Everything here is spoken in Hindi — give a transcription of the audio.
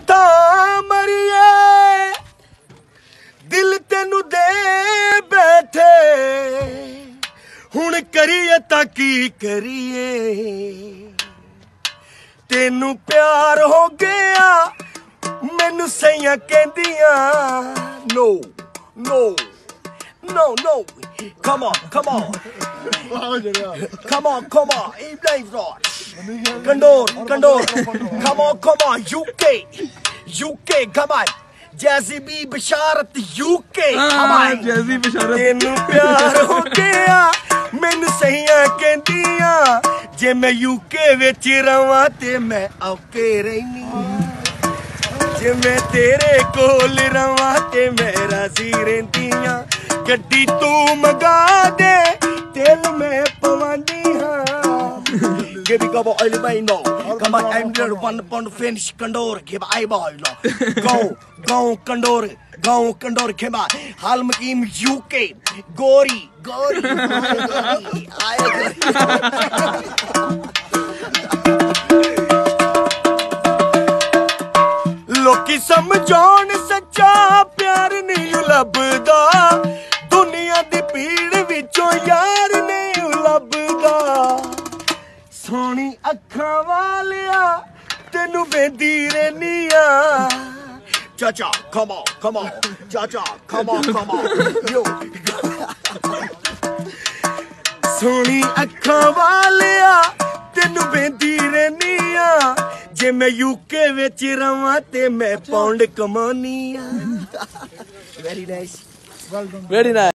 ਤਾਂ ਮਰੀਏ ਦਿਲ ਤੈਨੂੰ ਦੇ ਬੈਠੇ ਹੁਣ ਕਰੀਏ ਤਾਂ ਕੀ ਕਰੀਏ ਤੈਨੂੰ ਪਿਆਰ ਹੋ ਗਿਆ ਮੈਨੂੰ ਸਈਆਂ ਕਹਿੰਦੀਆਂ ਨੋ ਨੋ No, no. Come on, come on. Come on, come on. Hey, Dave Ross. Condor, Condor. Come on, come on. UK. जैसी भी बशारत यूके हमारी जैसी बशारत तेन प्यार हो गया मैन सहियाँ कहदियाँ जे मैं यूके विच रवां ते मैं औके रहनी जे मैं तेरे कोल रवां ते मैं राज़ी रहंदियाँ गड्डी तू मगा दे Give go अहिले मै no Come on, I'm there, one pound finish Condor Give eyeball no Go, go Condor गाँव कंडोर खेमा हाल मकीम यूके गोरी गोरी गोरी लोकी समझाउन सच्चा प्यार नहीं लभदा दुनिया की पीड़ ਅੱਖਾਂ ਵਾਲਿਆ ਤੈਨੂੰ ਵੇਂਦੀ ਰਹਿਨੀਆ ਚਾਚਾ ਕਮ on ਕਮ on ਚਾਚਾ ਕਮ on ਕਮ on ਯੋ ਸੋਹਣੀ ਅੱਖਾਂ ਵਾਲਿਆ ਤੈਨੂੰ ਵੇਂਦੀ ਰਹਿਨੀਆ ਜੇ ਮੈਂ ਯੂਕੇ ਵਿੱਚ ਰਵਾਂ ਤੇ ਮੈਂ ਪਾਉਂਡ ਕਮਾਉਣੀ ਆ। Very nice very nice